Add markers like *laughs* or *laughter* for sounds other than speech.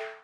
you *laughs*